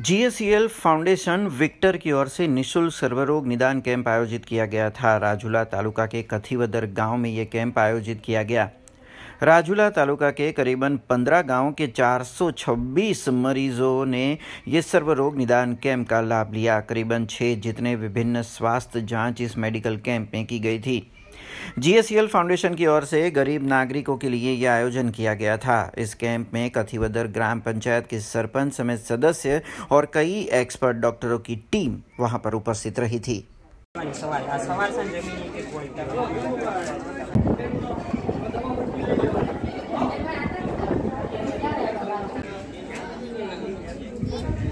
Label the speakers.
Speaker 1: जीएसईएल foundation Victor की ओर से निशुल्क सर्वरोग निदान कैंप आयोजित किया गया था। राजूला तालुका के कथिवदर गाँव में ये कैंप आयोजित किया गया। राजूला तालुका के करीबन 15 गाँव के 426 मरीजों ने ये सर्वरोग निदान कैंप का लाभ लिया। करीबन छः जितने विभिन्न स्वास्थ्य जाँच इस मेडिकल कैंप में की गई थी। जीएसएल फाउंडेशन की ओर से गरीब नागरिकों के लिए यह आयोजन किया गया था। इस कैंप में कथिवदर ग्राम पंचायत के सरपंच समेत सदस्य और कई एक्सपर्ट डॉक्टरों की टीम वहाँ पर उपस्थित रही थी।